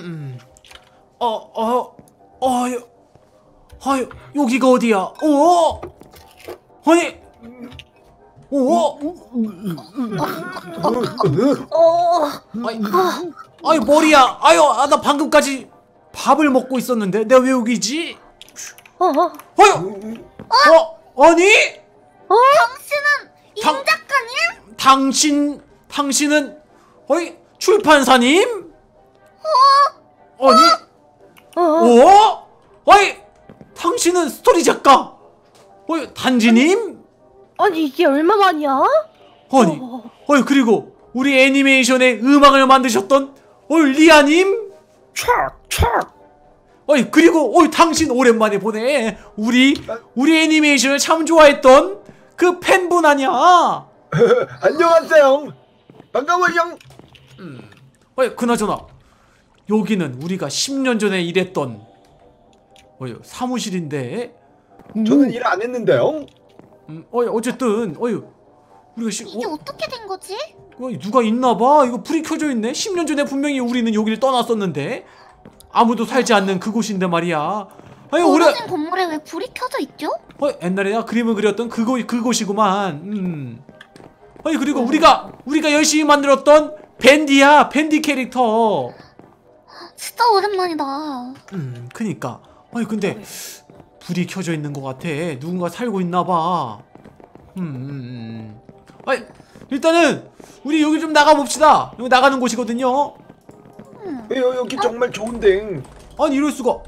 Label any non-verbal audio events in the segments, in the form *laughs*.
음. 어, 어, 어, 여, 아, 여기가 어디야? 어? 아니, 어? 어, 아니, 아니 머리야. 아유, 아, 나 방금까지 밥을 먹고 있었는데 내가 왜 여기지? 어, 어. 어휴, 어, 아니? 당신은 임 당- 작가님? 당신, 당신은, 어이, 출판사님? 아니, 어, 어. 어? 어이, 당신은 스토리 작가? 어이, 단지님? 아니 이게 얼마만이야? 아니, 어. 그리고 우리 애니메이션의 음악을 만드셨던, 어이, 리아님? 어이, 그리고, 어이, 당신 오랜만에 보네. 우리, 우리 애니메이션을 참 좋아했던 그 팬분 아니야? *laughs* 안녕하세요. 반가워요. 어이, 그나저나, 여기는 우리가 10년 전에 일했던, 어이, 사무실인데, 저는 일 안 했는데요. 음, 어이, 어쨌든, 어이, 우리가 시, 이게 어, 어? 떻게 된 거지? 어이, 누가 있나봐? 이거 불이 켜져 있네? 10년 전에 분명히 우리는 여기를 떠났었는데, 아무도 살지 않는 그곳인데 말이야. 아니, 오래, 오래된 건물에 왜 불이 켜져 있죠? 어, 옛날에 내가 그림을 그렸던 그곳, 그곳이구만. 음. 아니, 그리고 우리가, 우리가 열심히 만들었던 밴디야, 밴디 캐릭터. 진짜 오랜만이다. 음, 그니까. 아니, 근데, 불이 켜져 있는 것 같아. 누군가 살고 있나 봐. 음, 음, 음. 아니, 일단은, 우리 여기 좀 나가 봅시다. 여기 나가는 곳이거든요. 음. 여, 여기 정말 좋은데. 아니, 이럴 수가.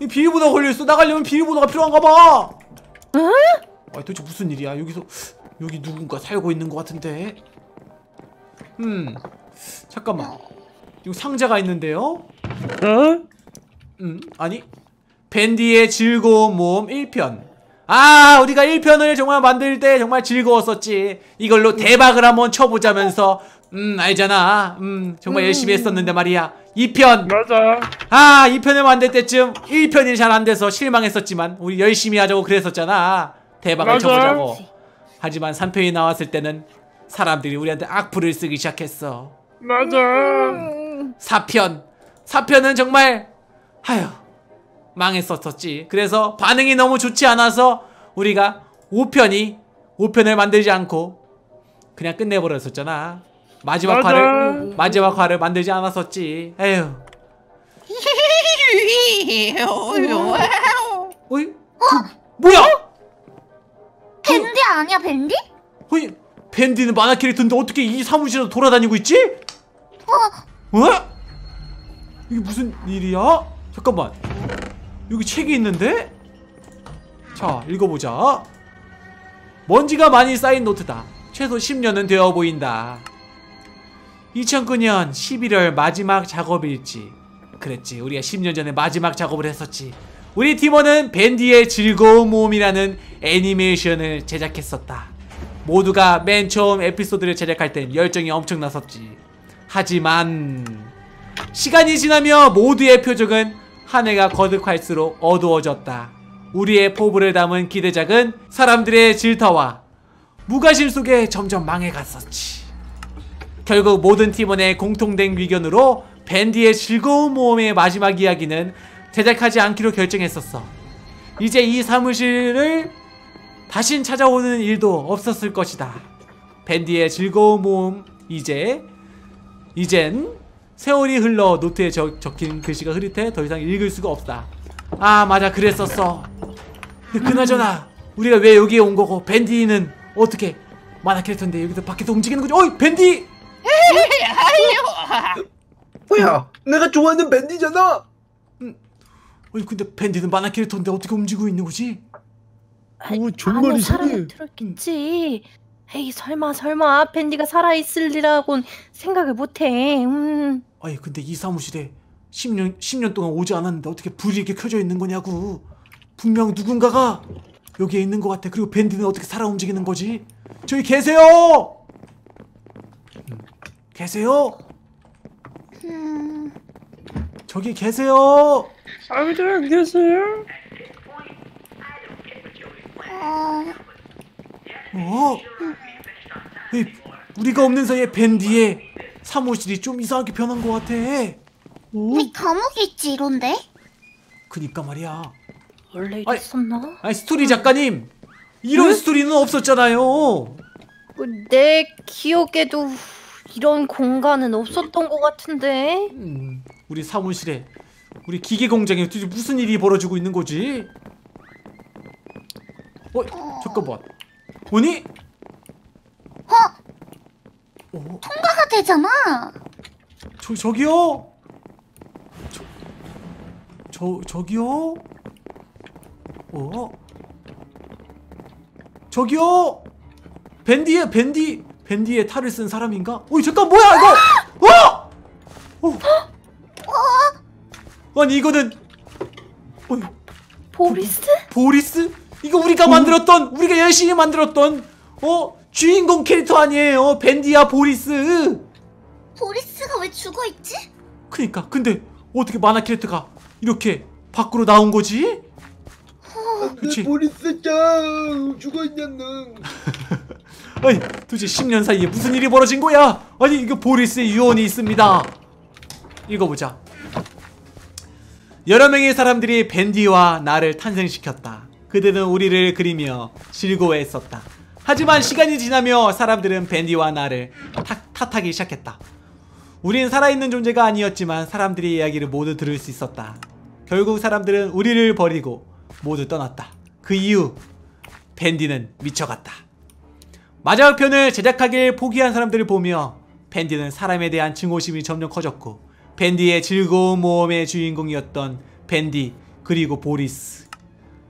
이 비밀번호가 걸려 있어. 나가려면 비밀번호가 필요한가 봐. 응? 아니, 도대체 무슨 일이야? 여기서, 여기 누군가 살고 있는 것 같은데. 음, 잠깐만. 여기 상자가 있는데요. 음, 아니. 밴디의 즐거운 모험 1편. 아, 우리가 1편을 정말 만들 때 정말 즐거웠었지. 이걸로 대박을 한번 쳐보자면서, 음, 알잖아. 음, 정말 열심히 했었는데 말이야. 2편. 맞아. 아, 2편을 만들 때쯤 1편이 잘 안 돼서 실망했었지만, 우리 열심히 하자고 그랬었잖아. 대박을 맞아. 쳐보자고. 하지만 3편이 나왔을 때는 사람들이 우리한테 악플을 쓰기 시작했어. 맞아. 4편. 4편은 정말 하휴 망했었었지. 그래서 반응이 너무 좋지 않아서 우리가 5편이 5편을 만들지 않고 그냥 끝내버렸었잖아. 마지막 맞아. 화를 마지막 화를 만들지 않았었지. 에휴. *laughs* 어이? 그, 뭐야? 밴디 아니야 밴디? 어이? 밴디는 만화 캐릭터인데 어떻게 이 사무실에서 돌아다니고 있지? 어, 어? 이게 무슨 일이야? 잠깐만. 여기 책이 있는데? 자 읽어보자. 먼지가 많이 쌓인 노트다. 최소 10년은 되어 보인다. 2009년 11월 마지막 작업일지. 그랬지. 우리가 10년 전에 마지막 작업을 했었지. 우리 팀원은 밴디의 즐거운 모험이라는 애니메이션을 제작했었다. 모두가 맨 처음 에피소드를 제작할 땐 열정이 엄청났었지. 하지만 시간이 지나며 모두의 표정은 한 해가 거듭할수록 어두워졌다. 우리의 포부를 담은 기대작은 사람들의 질타와 무관심 속에 점점 망해갔었지. 결국 모든 팀원의 공통된 의견으로 밴디의 즐거운 모험의 마지막 이야기는 제작하지 않기로 결정했었어. 이제 이 사무실을 다신 찾아오는 일도 없었을 것이다. 밴디의 즐거운 모험 이제 이젠 세월이 흘러 노트에 적, 적힌 글씨가 흐릿해 더 이상 읽을 수가 없다. 아 맞아 그랬었어. 근데 그나저나 우리가 왜 여기에 온 거고 밴디는 어떻게 만화 캐릭터인데 여기서 밖에서 움직이는 거지? 어이 밴디! *laughs* 뭐야? 내가 좋아하는 밴디잖아. 어이 근데 밴디는 만화 캐릭터인데 어떻게 움직이고 있는 거지? 오, 안에 사람이 들었겠지. 에이 설마 설마 밴디가 살아있을 리라곤 생각을 못해. 음. 아니 근데 이 사무실에 10년 10년 동안 오지 않았는데 어떻게 불이 이렇게 켜져 있는 거냐고. 분명 누군가가 여기에 있는 것 같아. 그리고 밴디는 어떻게 살아 움직이는 거지? 저기 계세요. 음, 계세요? 음, 저기 계세요. 아무도 안 계세요? 어, 어? 이, 우리가 없는 사이에 밴디의 사무실이 좀 이상하게 변한 것 같아. 우리 감옥에 있지 이런데? 그니까 말이야. 원래 아이. 이랬었나? 아니 스토리 작가님 이런 스토리는 없었잖아요. 그, 내 기억에도 이런 공간은 없었던 것 같은데. 음, 우리 사무실에 우리 기계 공장에 도대체 무슨 일이 벌어지고 있는 거지? 어 잠깐만. 뭐니? 어? 어, 통과가 되잖아. 저 저기요. 저, 저 저기요. 어? 저기요. 밴디에 밴디 밴디에 탈을 쓴 사람인가? 어이 잠깐 뭐야 이거? 어? 어? 아니 이거는 어이, 보리스? 보리스? 이거 우리가 만들었던 우리가 열심히 만들었던 어 주인공 캐릭터 아니에요 밴디야 보리스 보리스가 왜 죽어 있지? 그니까 근데 어떻게 만화 캐릭터가 이렇게 밖으로 나온 거지? 그치. 내 보리스 짱 죽어있냐는. *laughs* 아니 도대체 10년 사이에 무슨 일이 벌어진 거야? 아니 이거 보리스의 유언이 있습니다 읽어보자 여러 명의 사람들이 밴디와 나를 탄생시켰다 그들은 우리를 그리며 즐거워했었다. 하지만 시간이 지나며 사람들은 밴디와 나를 탓, 탓하기 시작했다. 우린 살아있는 존재가 아니었지만 사람들의 이야기를 모두 들을 수 있었다. 결국 사람들은 우리를 버리고 모두 떠났다. 그 이후 밴디는 미쳐갔다. 마지막 편을 제작하길 포기한 사람들을 보며 밴디는 사람에 대한 증오심이 점점 커졌고 밴디의 즐거운 모험의 주인공이었던 밴디 그리고 보리스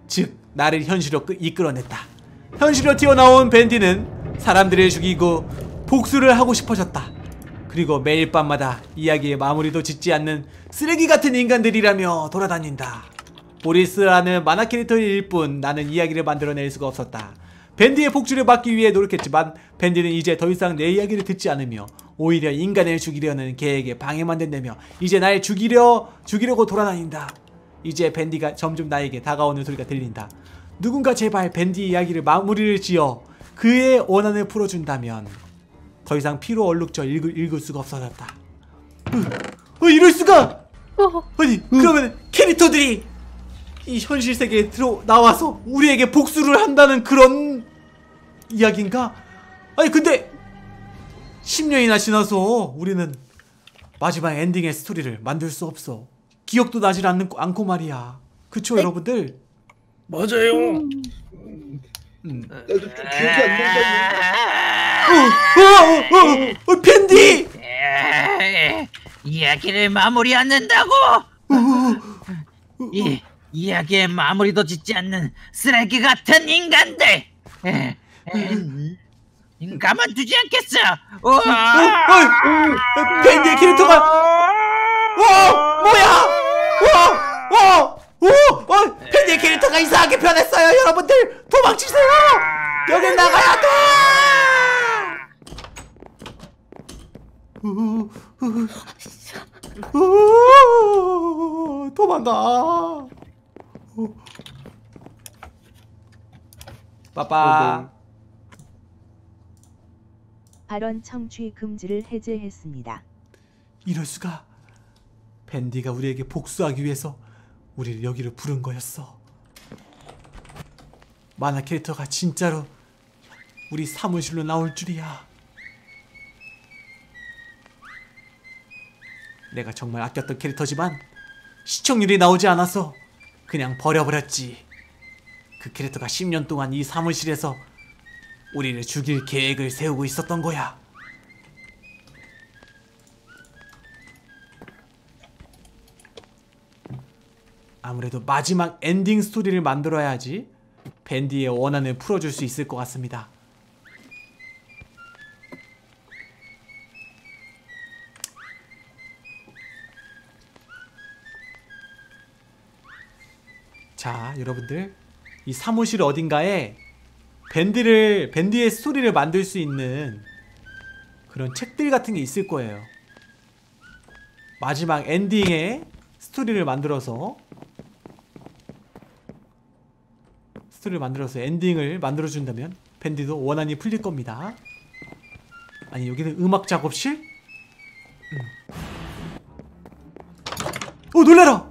즉 나를 현실로 끄- 이끌어냈다 현실로 튀어나온 밴디는 사람들을 죽이고 복수를 하고 싶어졌다 그리고 매일 밤마다 이야기의 마무리도 짓지 않는 쓰레기 같은 인간들이라며 돌아다닌다 보리스라는 만화 캐릭터일 뿐 나는 이야기를 만들어낼 수가 없었다. 밴디의 복주를 막기 위해 노력했지만 밴디는 이제 더 이상 내 이야기를 듣지 않으며 오히려 인간을 죽이려는 계획에 방해만 된다며 이제 날 죽이려 죽이려고 돌아다닌다. 이제 밴디가 점점 나에게 다가오는 소리가 들린다. 누군가 제발 밴디 이야기를 마무리를 지어 그의 원한을 풀어준다면 더 이상 피로 얼룩져 읽을, 읽을 수가 없어졌다. 어, 어, 이럴 수가! 어, 아니 그러면 캐릭터들이 이 현실 세계에 들어 나와서 우리에게 복수를 한다는 그런 이야기인가? 아니 근데 10년이나 지나서 우리는 마지막 엔딩의 스토리를 만들 수 없어. 기억도 나질 않고 말이야. 그쵸 여러분들? 맞아요. 음. 나도 좀 기억이 안 난다. 어, 어, 어, 어, 어! 에이, 이야기를 마무리 않는다고? 이 이야기의 마무리도 짓지 않는 쓰레기 같은 인간들. 음, 가만두지 않겠어. 어, 어, 어, 밴디의 캐릭터가 어! 뭐야! 어! 어! 어! 어! 밴디의 캐릭터가 이상하게 변했어요 여러분들! 도망치세요! 여길 나가야 돼! 도망가! 어. 빠빠 발언 청취 금지를 해제했습니다. 이럴 수가 밴디가 우리에게 복수하기 위해서 우리를 여기로 부른 거였어. 만화 캐릭터가 진짜로 우리 사무실로 나올 줄이야. 내가 정말 아꼈던 캐릭터지만 시청률이 나오지 않아서 그냥 버려버렸지. 그 캐릭터가 10년 동안 이 사무실에서 우리를 죽일 계획을 세우고 있었던 거야 아무래도 마지막 엔딩 스토리를 만들어야지 밴디의 원한을 풀어줄 수 있을 것 같습니다. 자, 여러분들 이 사무실 어딘가에 밴디를 밴디의 스토리를 만들 수 있는 그런 책들 같은 게 있을 거예요. 마지막 엔딩에 스토리를 만들어서 스토리를 만들어서 엔딩을 만들어 준다면 밴디도 원한이 풀릴 겁니다. 아니 여기는 음악 작업실? 음. 어 놀래라.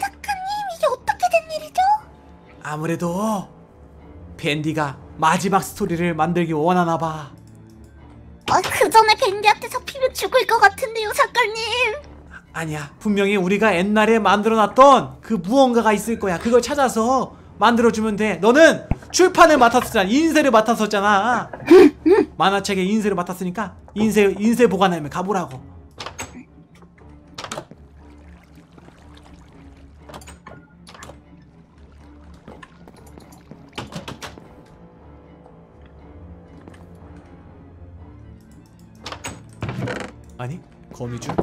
작가님 이게 어떻게 된 일이죠? 아무래도 밴디가 마지막 스토리를 만들기 원하나 봐. 아, 그 전에 밴디한테 잡히면 죽을 것 같은데요, 작가님. 아니야 분명히 우리가 옛날에 만들어놨던 그 무언가가 있을 거야. 그걸 찾아서 만들어주면 돼. 너는 출판을 맡았었잖아. 인쇄를 맡았었잖아. 만화책의 인쇄를 맡았으니까 인쇄 인쇄 보관하면 가보라고. 아니 거미줄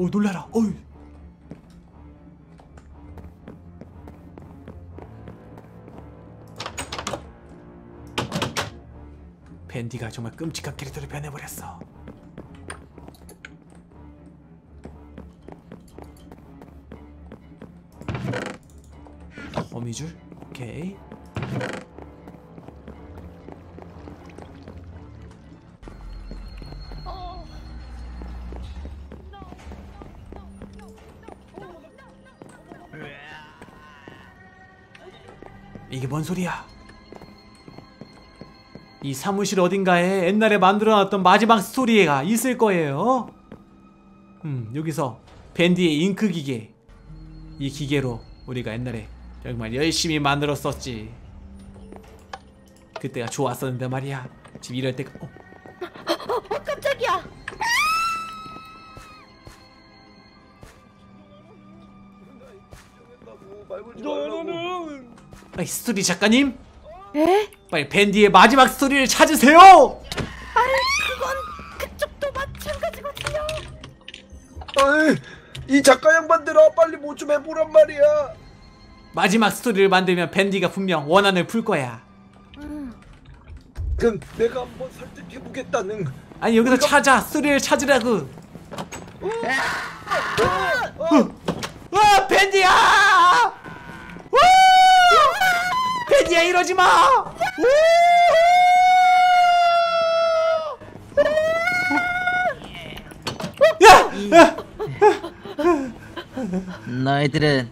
오 놀라라. 어이 밴디가 정말 끔찍한 캐릭터로 변해버렸어. 거미줄? 오케이 뭔 소리야? 이 사무실 어딘가에 옛날에 만들어놨던 마지막 스토리가 있을 거예요. 음, 여기서 밴디의 잉크 기계. 이 기계로 우리가 옛날에 정말 열심히 만들었었지. 그때가 좋았었는데 말이야. 지금 이럴 때가 어, 어 깜짝이야. 너는 아이, 스토리 작가님, 에? 빨리 밴디의 마지막 스토리를 찾으세요. 그건 그쪽도 마찬가지거든요. 어이, 이 작가 양반들아 빨리 뭐 좀 해보란 말이야. 마지막 스토리를 만들면 밴디가 분명 원한을 풀 거야. 음. 그럼 내가 한번 설득해보겠다는. 아니 여기서 찾아 스토리를 찾으라고. 와 밴디야! 우! 밴디야 이러지 마! 야! 너희들은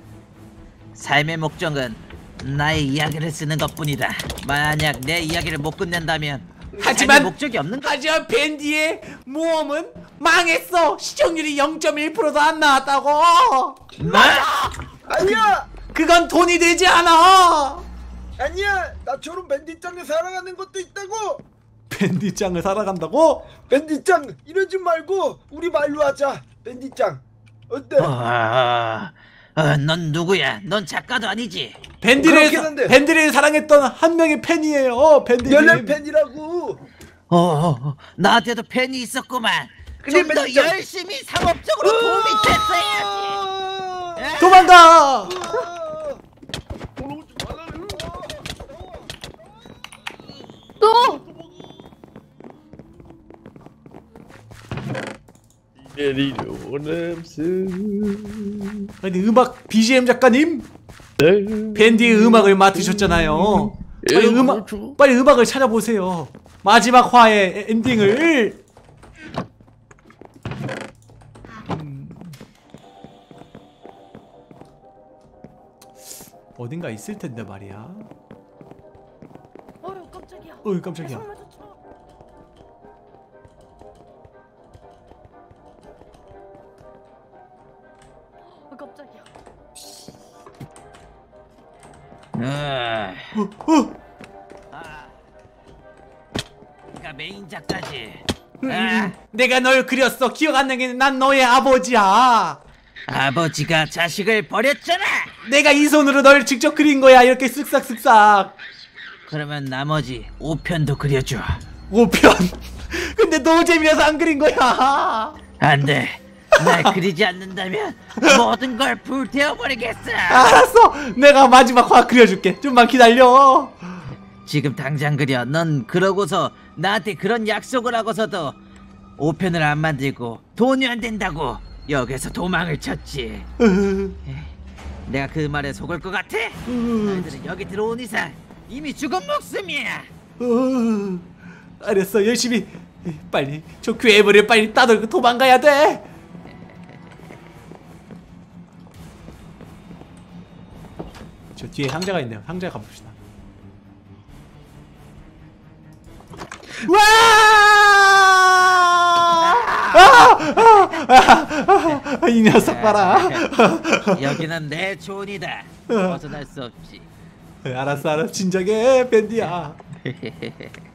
삶의 목적은 나의 이야기를 쓰는 것뿐이다. 만약 내 이야기를 못 끝낸다면 하지만 목적이 없는 거. 하지만 밴디의 모험은 망했어. 시청률이 0.1%도 안 나왔다고. 뭐? 아니야, 그건 돈이 되지 않아. 아니야. 나처럼 밴디짱을 사랑하는 것도 있다고. 밴디짱을 살아간다고? 밴디짱 이러지 말고 우리 말로 하자. 밴디짱 어때? 어, 어, 넌 누구야? 넌 작가도 아니지. 밴디를 그렇긴 사- 한데. 밴디를 사랑했던 한 명의 팬이에요. 밴디. 열렬 팬이라고. 어, 어, 어, 나한테도 팬이 있었구만. 근데 좀 더 맨날- 열심히 상업적으로 도움이 됐어야지. 아! 도망가. 아! 돌아오지 말라는. 또 아니 음악 BGM 작가님 밴디의 음악을 맡으셨잖아요. 빨리 음악 빨리 음악을 찾아보세요. 마지막 화의 엔딩을. 음. 어딘가 있을 텐데 말이야. 어이 깜짝이야. 저처럼- 어, 깜짝이야. 어, 어, 어. 아, 네가 메인 작가지. 음, 아, 내가 널 그렸어. 기억 안 나게 난 너의 아버지야. 아버지가 자식을 버렸잖아. 내가 이 손으로 널 직접 그린 거야. 이렇게 쓱싹쓱싹. 그러면 나머지 5편도 그려줘. 5편. *laughs* 근데 너무 재미나서 안 그린 거야. *laughs* 안 돼. 날 그리지 않는다면 모든 걸 불태워버리겠어. 알았어. 내가 마지막 화 그려줄게. 좀만 기다려. 지금 당장 그려. 넌 그러고서 나한테 그런 약속을 하고서도 5편을 안 만들고 돈이 안 된다고 여기서 도망을 쳤지. 으, 내가 그 말에 속을 것 같아? 으, 너희들은 여기 들어온 이상 이미 죽은 목숨이야. 으. 알았어 열심히 빨리 저 괴물을 빨리 따돌고 도망가야 돼 저 뒤에 상자가 있네요 상자 가봅시다 와! 아! 아! 아! 이 녀석 봐라. 여기는 내 존이다. 벗어날 수 없지. *laughs* 알았어, 알았어. 진정해, 밴디야. *laughs*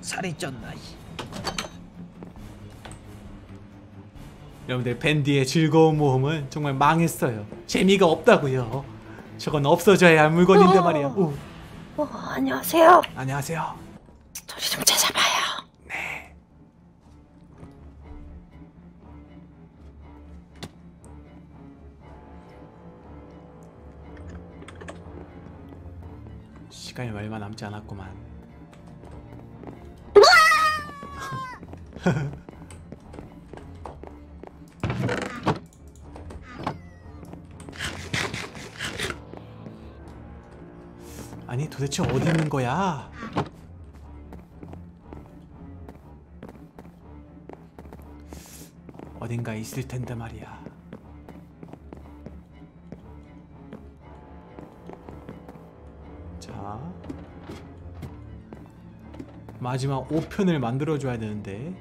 살이 쪘나? 이. 여러분들 밴디의 즐거운 모험은 정말 망했어요. 재미가 없다고요. 저건 없어져야 할 물건인데 말이야. 오, 어, 안녕하세요. 안녕하세요. 스토리 좀 찾아봐요. 시간이 얼마 남지 않았구만. *laughs* 아니 도대체 어디 있는 거야? 어딘가 있을 텐데 말이야. 마지막 5편을 만들어 줘야 되는데.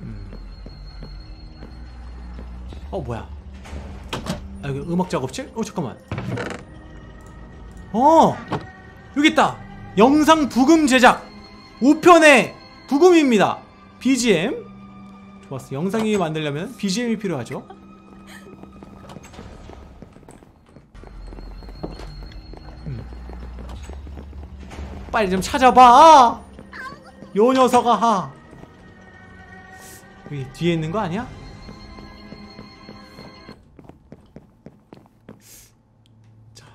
음. 어 뭐야? 아 여기 음악 작업실? 어 잠깐만. 어 여기 있다. 영상 부금 제작 5편의 부금입니다. BGM. 좋았어. 영상이 만들려면 BGM이 필요하죠. 빨리 좀 찾아봐. 요 녀석아. 여기 뒤에 있는 거 아니야? 자,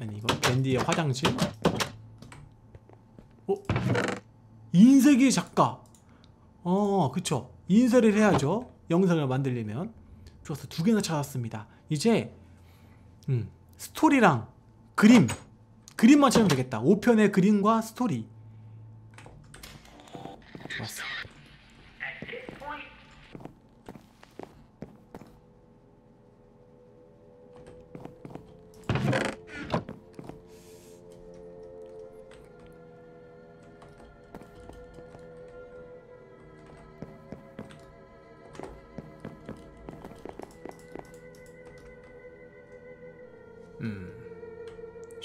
아니 이거 밴디의 화장실? 어? 인쇄기 작가 어 그쵸 인쇄를 해야죠 영상을 만들려면 좋았어 두 개나 찾았습니다 이제 음 스토리랑 그림. 그림만 찾으면 되겠다. 5편의 그림과 스토리. 좋았어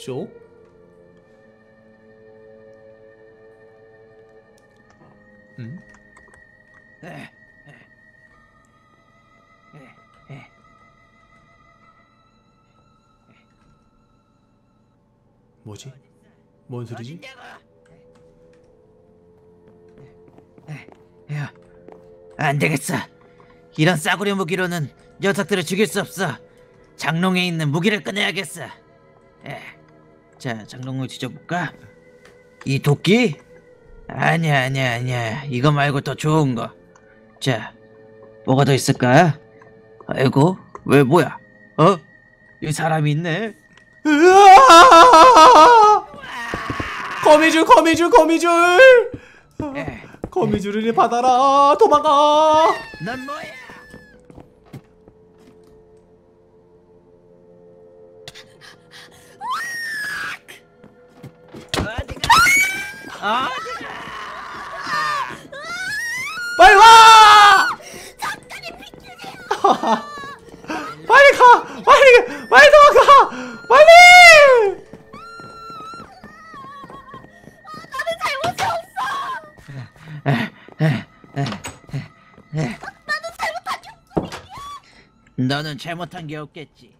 쇼? 음? 뭐지? 뭔 소리지? 야, 안 되겠어. 이런 싸구려 무기로는 녀석들을 죽일 수 없어. 장롱에 있는 무기를 꺼내야겠어. 에, 자, 장롱을 뒤져볼까? 이 도끼? 아니야, 아니야, 아니야. 이거 말고 더 좋은 거. 자, 뭐가 더 있을까? 아이고, 왜 뭐야? 어? 이 사람이 있네. 으아! 거미줄 거미줄 거미줄 에, 거미줄을 받아라 도망가 넌 뭐야? 너는 잘못한 게 없겠지.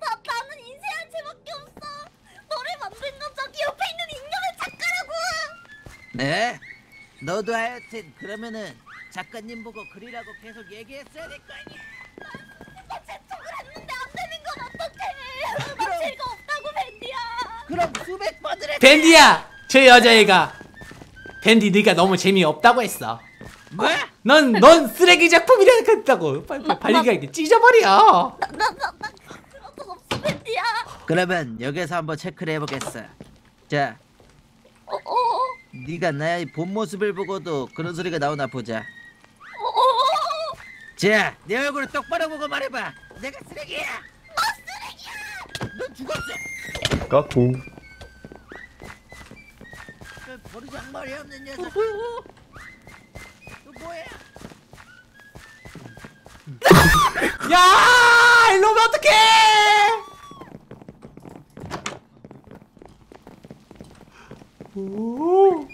나, 나는 인쇄한 죄밖에 없어. 너를 만든 건 저기 옆에 있는 인형의 작가라고. 네? 너도 하여튼 그러면은 작가님 보고 그리라고 계속 얘기했어야 될 거 아니야. 나 재촉을 했는데 안 되는 건 어떡해. 나 즐거웠다고 밴디야. 그럼 수백 번을 했. 밴디야 저 여자애가 밴디 네가 너무 재미없다고 했어 뭐? 넌, 넌 쓰레기 작품이라 했다고. 빨리, 빨리 발리가 이렇게 찢어버려. 그런. 그러면 여기서 한번 체크를 해보겠어. 자, 어, 어, 어, 네가 나의 본 모습을 보고도 그런 소리가 나오나 보자. 어, 어. 자, 내 얼굴을 똑바로 보고 말해봐. 내가 쓰레기야. 너 쓰레기야. 너 죽었어. 까꿍 그 버르장머리 없는 녀석. 너 뭐야? 야! 일로 오면 어떡해! 오.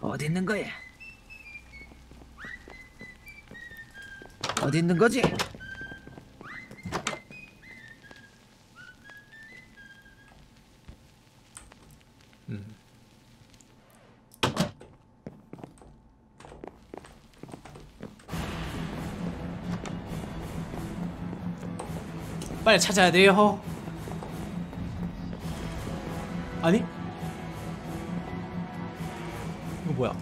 어디 있는 거야? 어디 있는 거지? 빨리 찾아야 돼요. 아니? 이거 뭐야?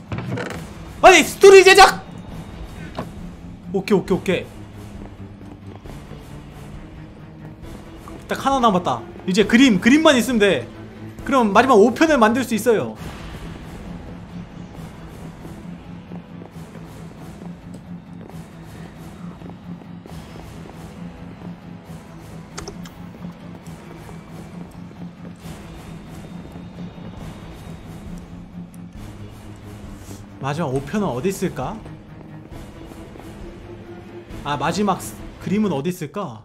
아니 스토리 제작! 오케이 오케이 오케이. 딱 하나 남았다. 이제 그림 그림만 있으면 돼. 그럼 마지막 5편을 만들 수 있어요. 마지막 5편은 어디 있을까? 아 마지막 스- 그림은 어디 있을까?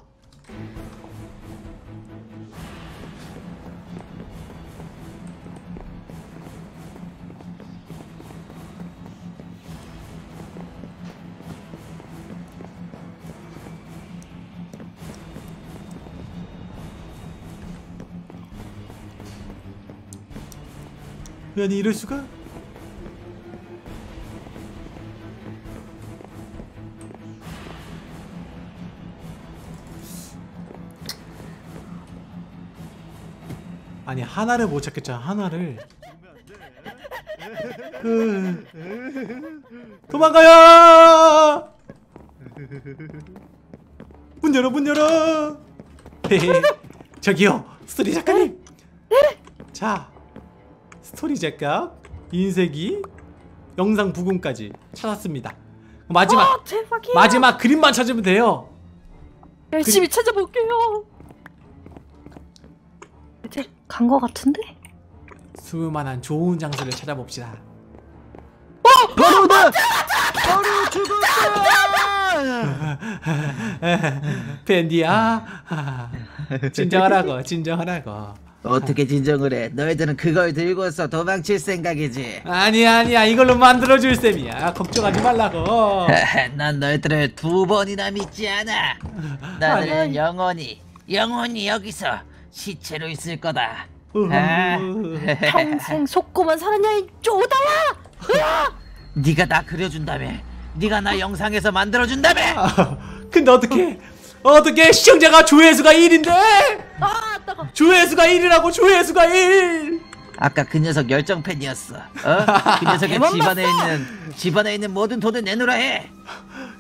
아니 이럴 수가? 하나를 못 찾겠잖아 하나를 으. 도망가요 문 열어 문 열어. 저기요 스토리 작가님 자 스토리 작가 인쇄기 영상 부금까지 찾았습니다 마지막 아, 대박이야. 마지막 그림만 찾으면 돼요 열심히 찾아볼게요. 간 거 같은데? 수만한 좋은 장소를 찾아봅시다 바로다. 바로 죽었어. 밴디야 진정하라고 진정하라고 어떻게 진정을 해? 너희들은 그걸 들고서 도망칠 생각이지. 아니야 아니야 이걸로 만들어줄 셈이야 걱정하지 말라고 난 너희들을 두 번이나 믿지 않아. 너희들은 영원히 영원히 여기서 시체로 있을 거다. 아. *laughs* 평생 속고만 살았냐 이 쪼다야! 네가 나 그려준다며. 네가 나 영상에서 만들어준다며. 아, 근데 어떻게 어떻게 시청자가 조회수가 1인데 아 따가. 조회수가 1이라고 조회수가 1 아까 그 녀석 열정 팬이었어. 어? 그 *laughs* 녀석의 집안에 있는 집안에 있는 모든 돈을 내놓으라 해.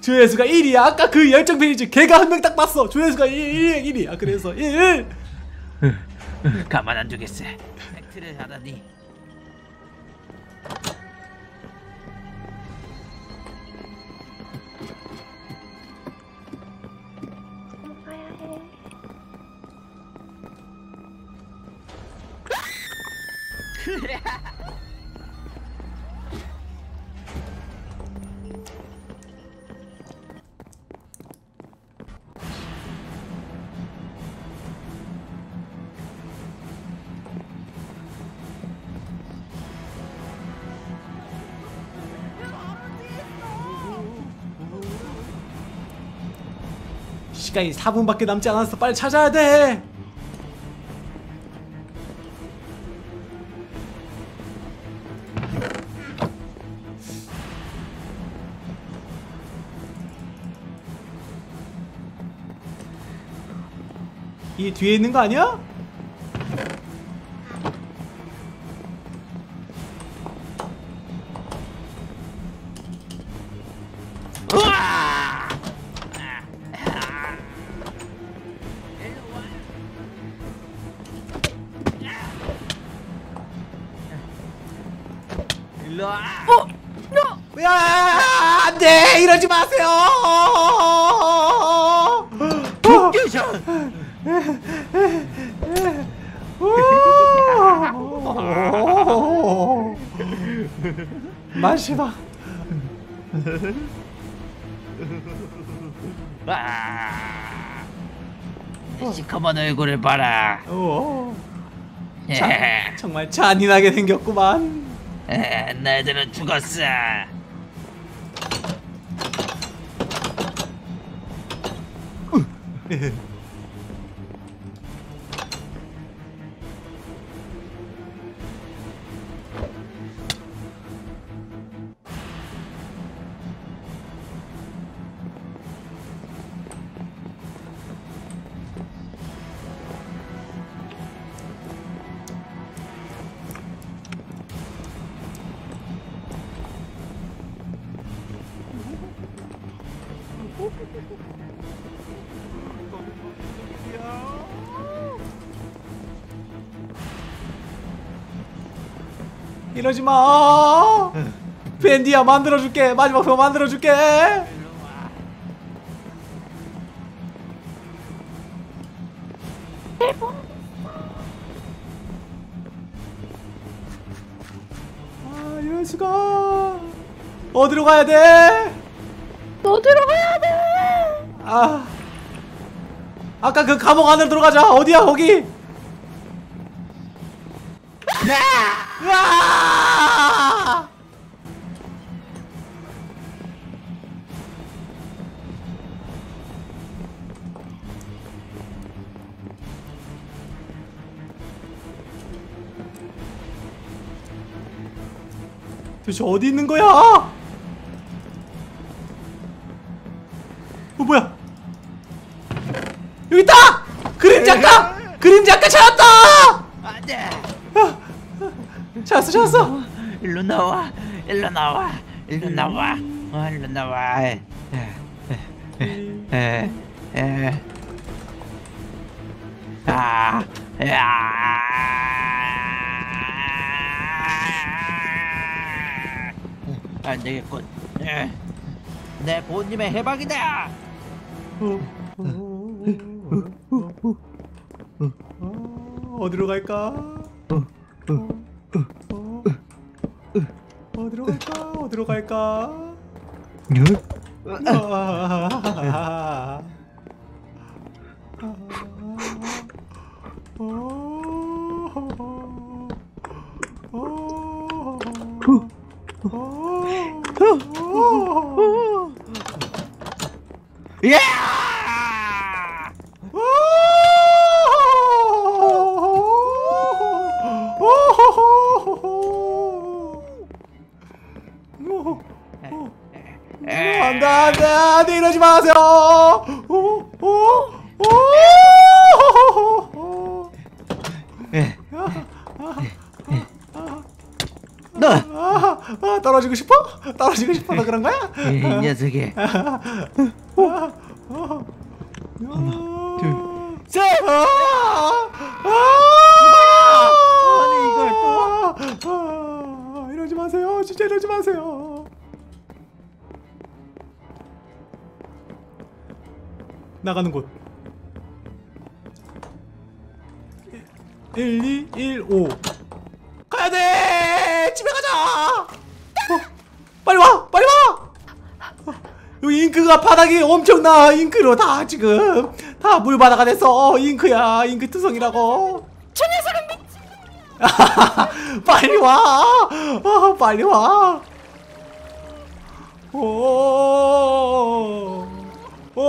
조회수가 1이야 아까 그 열정 페이지 걔가 한 명 딱 봤어 조회수가 1, 1, 1이야 그래서 1 가만 안 두겠어. 팩트를 하다니. 해. 시간이 4분밖에 남지 않았어 빨리 찾아야 돼이 뒤에 있는 거 아니야? 내 시커먼 얼굴을 봐라. 오, 에, 정말 잔인하게 생겼구만. 에, 너희들은 죽었어. 이러지 마. 밴디야 만들어줄게. 마지막 표 만들어줄게. 아 이럴 수가. 어디로 가야 돼? 어디로 가야 돼? 아. 아까 그 감옥 안으로 들어가자. 어디야 거기? 으아! 도대체 어디 있는 거야? 찾았어 일로 나와. 일로 나와. 일로 나와. 어, 일로 나와. 에, 에, 에, 에. 아, 야. 안 되겠군. 에. 내 부모님의 해방이다. 어, 어디로 갈까? 어 디로 갈까? 어디로 갈까? 아, 야! 안돼 안돼 안돼 이러지 마세요. 오, 오, 오. 에. 너, 아, 아, 떨어지고 싶어? 떨어지고 싶어서 그런 거야? 이 녀석이 하 나가는 곳. 1, 2, 1, 5. 가야 돼! 집에 가자! 어, 빨리 와! 빨리 와! 어, 여기 잉크가 바닥이 엄청나 잉크로 다 지금 다 물바다가 됐어 잉크야 잉크 투성이라고 저 녀석은 미치. *laughs* 빨리 와 아, 빨리 와 오, 오,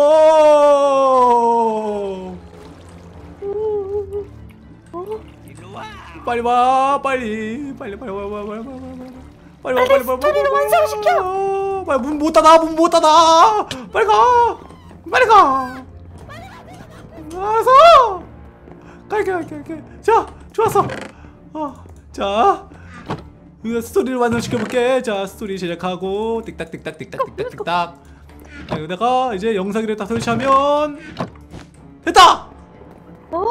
와. 빨리 와 빨리. 빨리 빨리 와 빨리 빨리 빨리 빨리 와 빨리 빨리 스토리를 완성시켜. 빨리 문못 닫아 문못 닫아. 빨리 가 빨리 가. 와서! 갈게 갈게 갈게. 자 좋았어. 어자 스토리를 완성시켜볼게. 자 스토리 제작하고 띡딱 띡딱 띡딱 띡딱 띡딱 자 여기다가 이제 영상기를 딱 설치하면 됐다!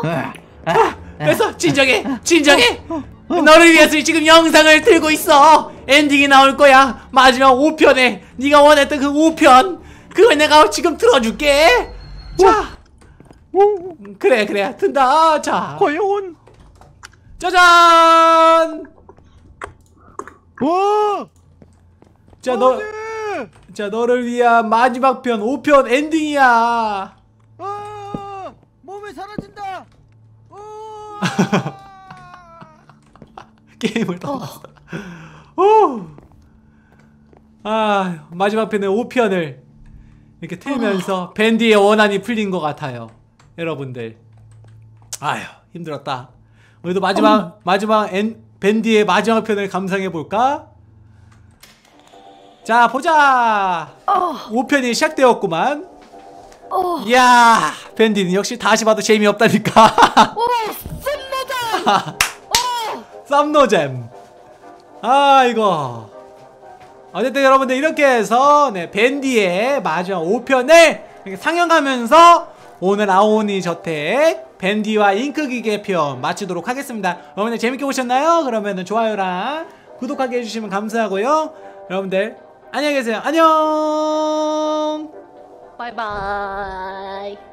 아, 아, 됐어. 진정해. 진정해. 너를 위해서 지금 영상을 들고 있어. 엔딩이 나올 거야. 마지막 5편에 네가 원했던 그 5편. 그걸 내가 지금 틀어줄게. 자. 음, 그래 그래. 든다. 자. 과연? 짜잔! 와 자 너 자 너를 위한 마지막 편 5편 엔딩이야. 아 몸이 사라진다. *laughs* 게임을 떠났어. 오. 아 마지막 편의 5편을 이렇게 틀면서 밴디의 원한이 풀린 것 같아요 여러분들. 아휴 힘들었다. 우리도 마지막 마지막 엔, 밴디의 마지막 편을 감상해 볼까? 자 보자. 5편이 시작되었구만. 어, 이야 밴디는 역시 다시 봐도 재미없다니까. *laughs* 오, 썸머다. 쌈노잼. 아 이거 어쨌든 여러분들 이렇게 해서 네 밴디의 마지막 5편을 이렇게 상영하면서 오늘 아오니 저택 밴디와 잉크기계 편 마치도록 하겠습니다. 여러분들 재밌게 보셨나요? 그러면은 좋아요랑 구독하게 해주시면 감사하고요. 여러분들 안녕히 계세요 안녕 바이바이.